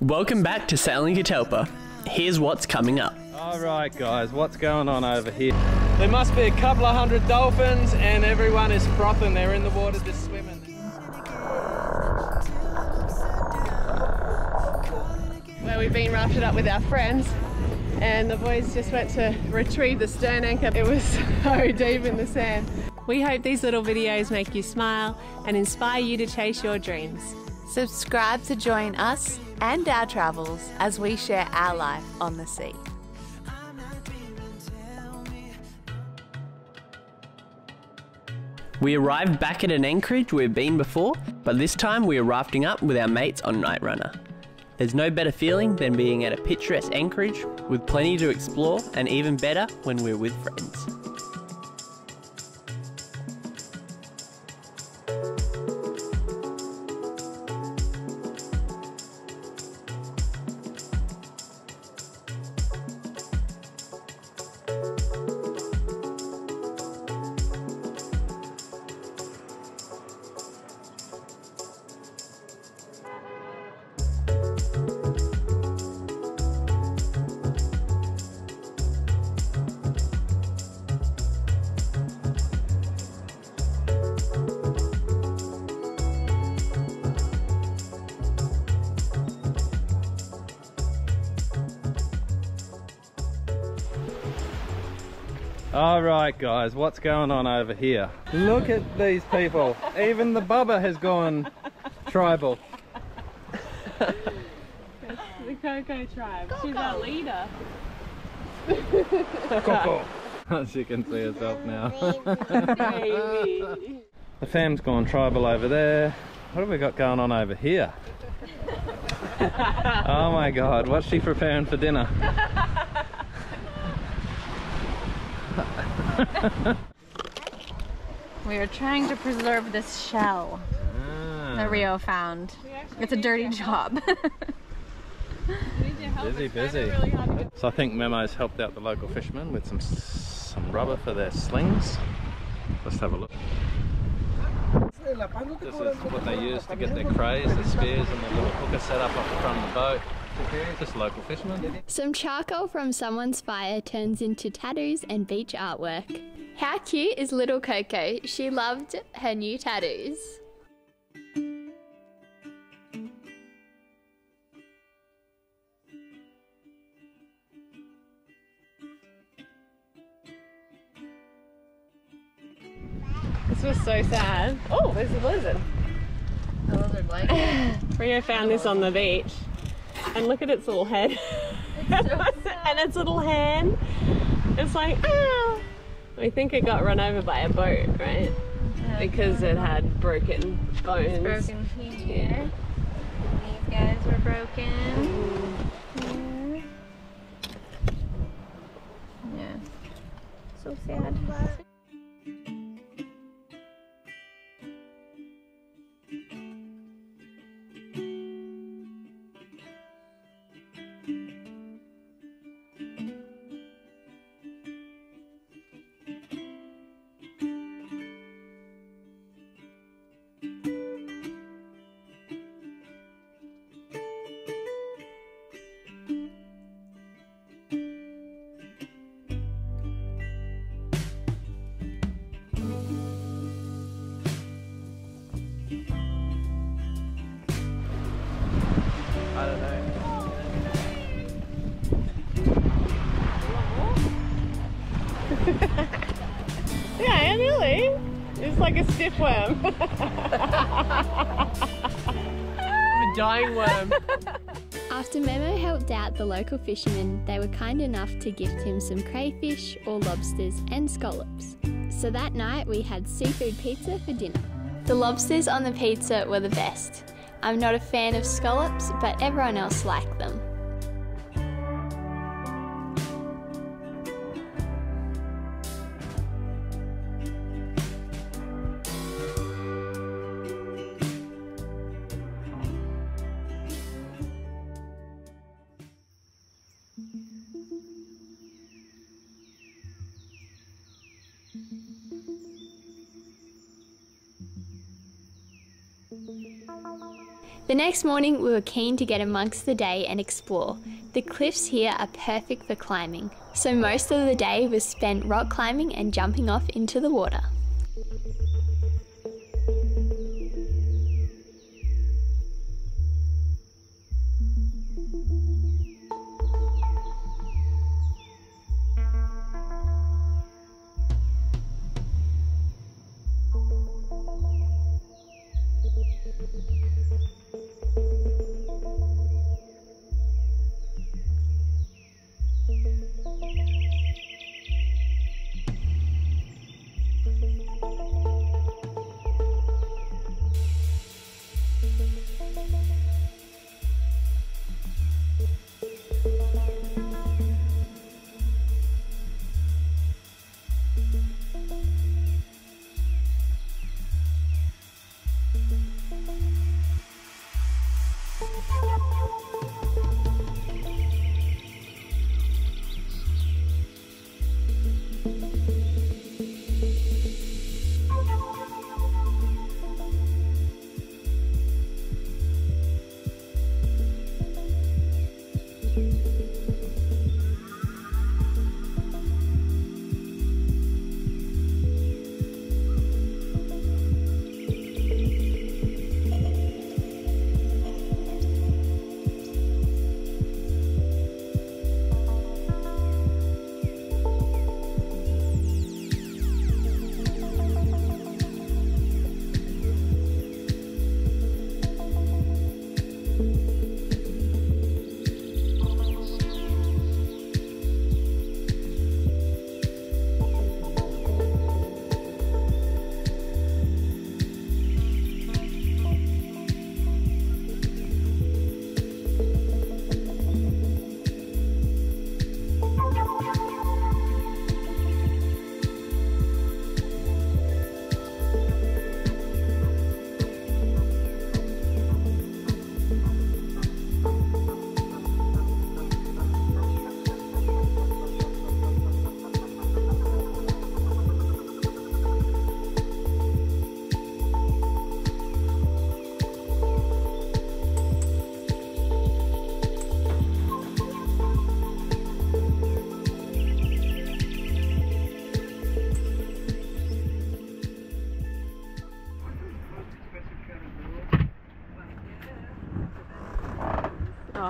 Welcome back to Sailing Catalpa. Here's what's coming up. Alright guys, what's going on over here? There must be a couple of hundred dolphins and everyone is frothing. They're in the water just swimming. where we've been rafted up with our friends and the boys just went to retrieve the stern anchor. It was so deep in the sand. We hope these little videos make you smile and inspire you to chase your dreams. Subscribe to join us and our travels as we share our life on the sea. We arrived back at an anchorage we've been before, but this time we are rafting up with our mates on Night Runner. There's no better feeling than being at a picturesque anchorage with plenty to explore, and even better when we're with friends. Alright guys, what's going on over here? Look at these people. Even the bubba has gone tribal. It's The Coco tribe. She's our leader. Coco. She can see herself now. the fam's gone tribal over there. What have we got going on over here? oh my god, what's she preparing for dinner? We are trying to preserve this shell ah. that Rio found. It's a dirty job. Busy, busy. So I think Memo's helped out the local fishermen with some some rubber for their slings. Let's have a look. This is what they use to get their crays, their spears and their little hooker set up off the front of the boat. Just local fishermen. Some charcoal from someone's fire turns into tattoos and beach artwork. How cute is little Coco? She loved her new tattoos. This was so sad. Oh, there's a lizard. A lizard blanket. Rio found this on the beach. And look at its little head. and its little hand. It's like, ah. We think it got run over by a boat, right? Because it had broken bones. broken here. These guys were broken. Yeah. So sad. Stiff worm. a dying worm. After Memo helped out the local fishermen, they were kind enough to gift him some crayfish or lobsters and scallops. So that night we had seafood pizza for dinner. The lobsters on the pizza were the best. I'm not a fan of scallops, but everyone else liked them. The next morning, we were keen to get amongst the day and explore. The cliffs here are perfect for climbing, so most of the day was spent rock climbing and jumping off into the water.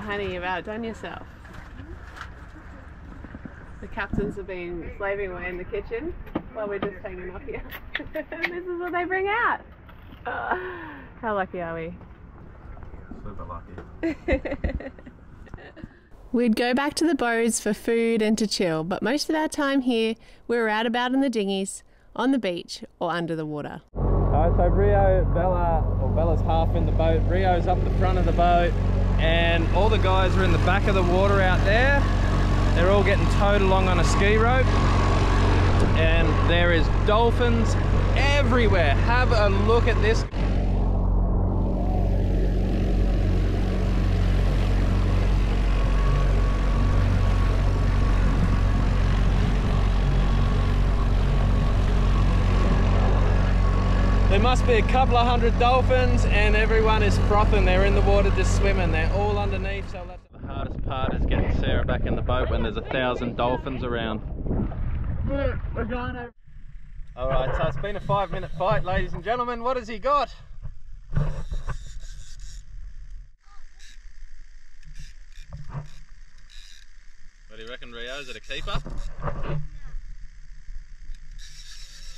Honey, you've outdone yourself. The captains have been slaving away in the kitchen while we're just hanging up here. this is what they bring out. Uh, how lucky are we? Super lucky. We'd go back to the bows for food and to chill, but most of our time here, we were out about in the dinghies, on the beach, or under the water. Alright, so Rio, Bella, or Bella's half in the boat, Rio's up the front of the boat, and all the guys are in the back of the water out there. They're all getting towed along on a ski rope, and there is dolphins everywhere. Have a look at this. There must be a couple of hundred dolphins and everyone is frothing. They're in the water just swimming. They're all underneath. So that's the hardest part is getting Sarah back in the boat when there's a thousand dolphins around. We're going over. All right, so it's been a five minute fight, ladies and gentlemen. What has he got? What do you reckon, Rio? Is it a keeper?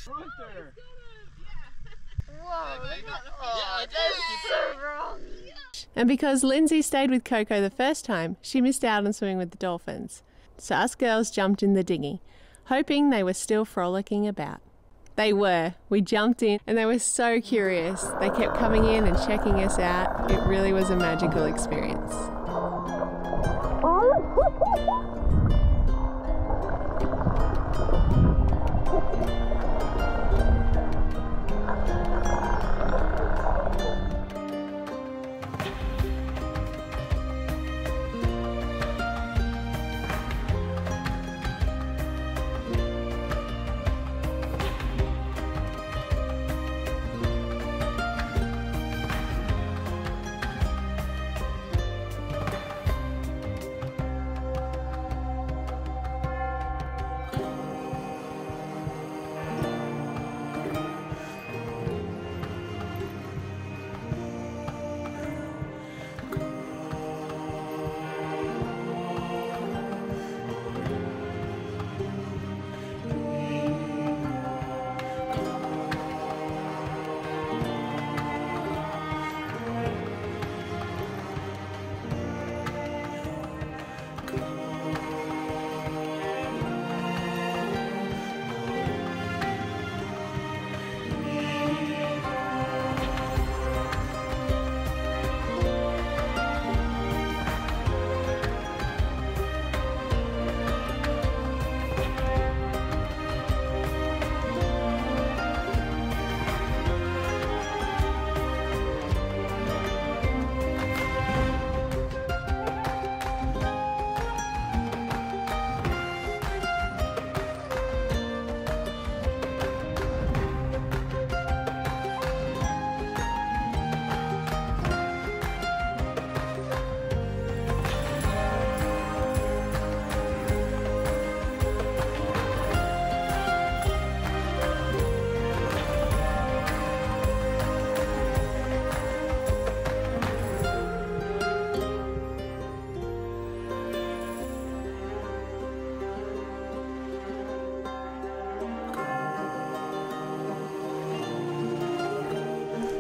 Right there. And because Lindsay stayed with Coco the first time, she missed out on swimming with the dolphins. So us girls jumped in the dinghy, hoping they were still frolicking about. They were. We jumped in and they were so curious. They kept coming in and checking us out. It really was a magical experience.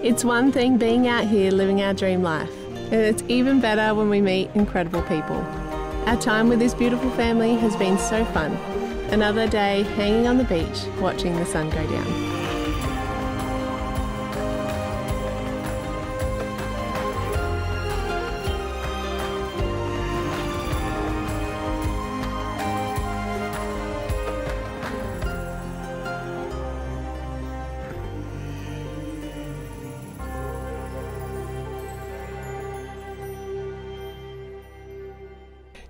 It's one thing being out here living our dream life, and it's even better when we meet incredible people. Our time with this beautiful family has been so fun. Another day hanging on the beach watching the sun go down.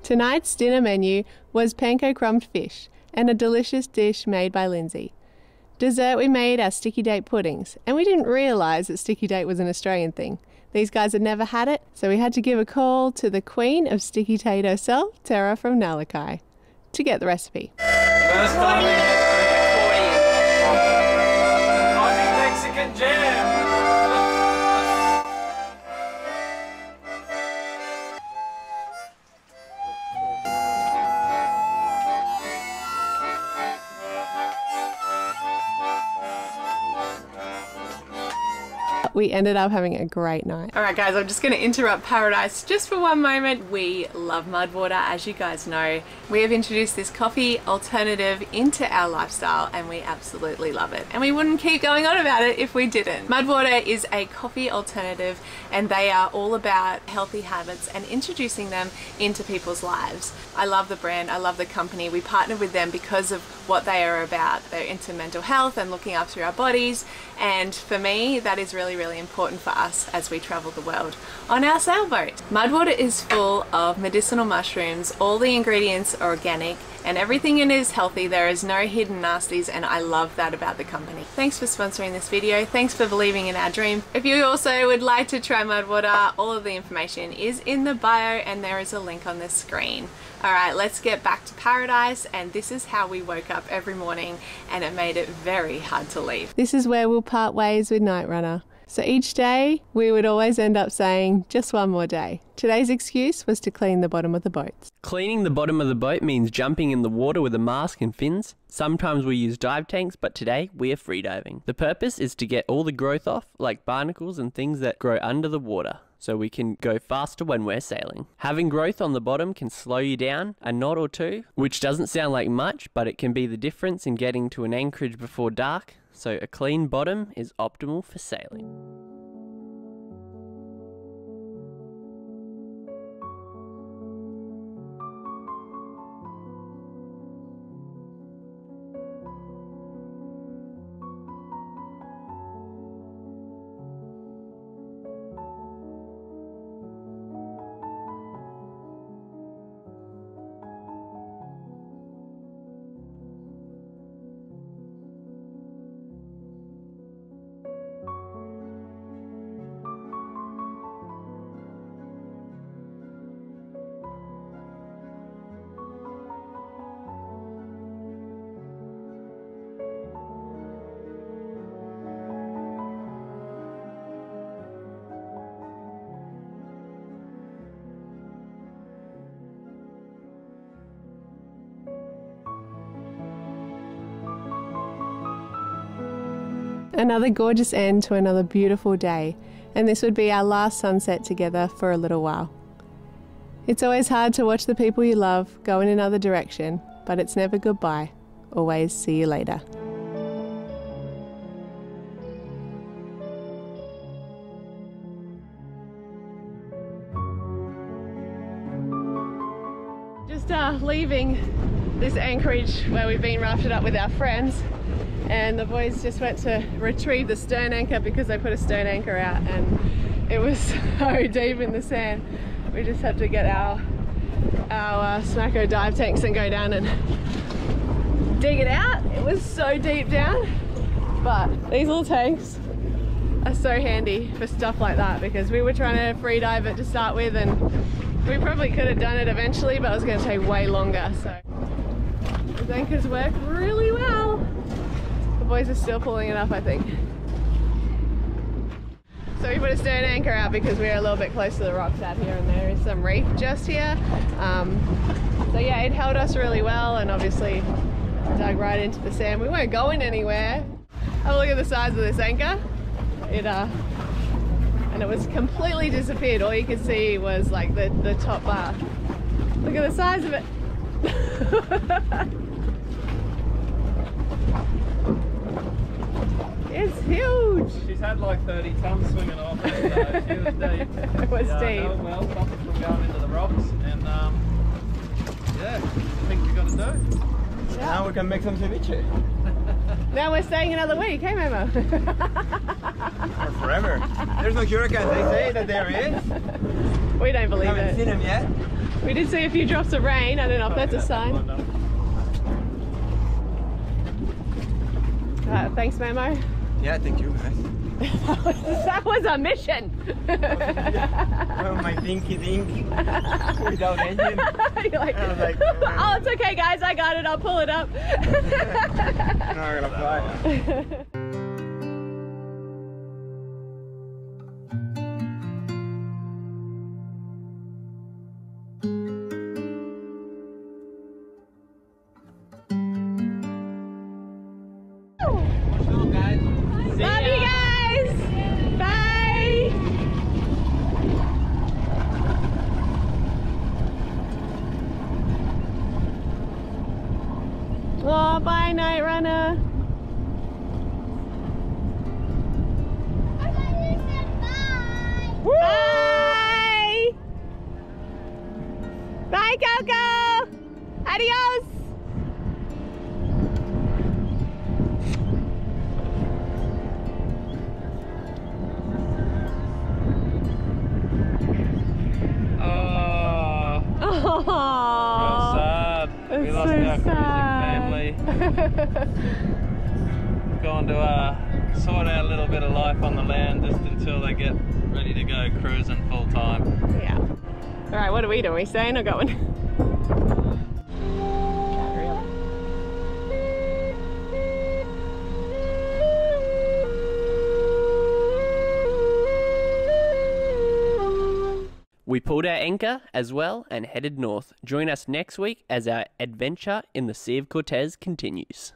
Tonight's dinner menu was panko crumbed fish and a delicious dish made by Lindsay. Dessert, we made our sticky date puddings, and we didn't realise that sticky date was an Australian thing. These guys had never had it, so we had to give a call to the queen of sticky date herself, Tara from Nalakai, to get the recipe. First time Mexican jam. We ended up having a great night. All right, guys, I'm just going to interrupt Paradise just for one moment. We love Mudwater, as you guys know. We have introduced this coffee alternative into our lifestyle and we absolutely love it. And we wouldn't keep going on about it if we didn't. Mudwater is a coffee alternative and they are all about healthy habits and introducing them into people's lives. I love the brand, I love the company. We partner with them because of what they are about. They're into mental health and looking after our bodies and for me that is really really important for us as we travel the world on our sailboat. Mudwater is full of medicinal mushrooms, all the ingredients are organic and everything in it is healthy. There is no hidden nasties and I love that about the company. Thanks for sponsoring this video. Thanks for believing in our dream. If you also would like to try Mudwater, all of the information is in the bio and there is a link on the screen. Alright, let's get back to paradise and this is how we woke up every morning and it made it very hard to leave. This is where we'll part ways with Night Runner. So each day we would always end up saying, just one more day. Today's excuse was to clean the bottom of the boats. Cleaning the bottom of the boat means jumping in the water with a mask and fins. Sometimes we use dive tanks, but today we are freediving. The purpose is to get all the growth off, like barnacles and things that grow under the water so we can go faster when we're sailing. Having growth on the bottom can slow you down a knot or two, which doesn't sound like much, but it can be the difference in getting to an anchorage before dark, so a clean bottom is optimal for sailing. Another gorgeous end to another beautiful day, and this would be our last sunset together for a little while. It's always hard to watch the people you love go in another direction, but it's never goodbye. Always see you later. Just uh, leaving this anchorage where we've been rafted up with our friends and the boys just went to retrieve the stern anchor because they put a stern anchor out and it was so deep in the sand. We just had to get our our uh, SMACO dive tanks and go down and dig it out. It was so deep down but these little tanks are so handy for stuff like that because we were trying to free dive it to start with and we probably could have done it eventually but it was going to take way longer so. The anchors work really well boys are still pulling it up, I think. So we put a stern anchor out because we're a little bit close to the rocks out here and there is some reef just here. Um, so yeah, it held us really well and obviously dug right into the sand. We weren't going anywhere. Have a look at the size of this anchor. It uh, and it was completely disappeared. All you could see was like the, the top bar. Look at the size of it. it's huge. She's had like 30 tons swinging off and uh, she was deep. It was yeah, deep. held well, stopped it from going into the rocks and um, yeah, I think we got to do. Now we can make some ceviche. Now we're staying another week, hey Memo? Or forever. There's no hurricanes. They say that there is. we don't We believe haven't it. seen them yet. We did see a few drops of rain. I don't know if that's a sign. Uh, thanks, Memo. Yeah, thank you, guys. that was a mission. Oh, my dinky dink without engine. Like, like, uh, oh, it's okay, guys. I got it. I'll pull it up. Now Oh. sad. we lost so our sad. cruising family. Going to uh, sort out a little bit of life on the land just until they get ready to go cruising full time. Yeah. All right, what are we doing? we staying or going? We pulled our anchor as well and headed north. Join us next week as our adventure in the Sea of Cortez continues.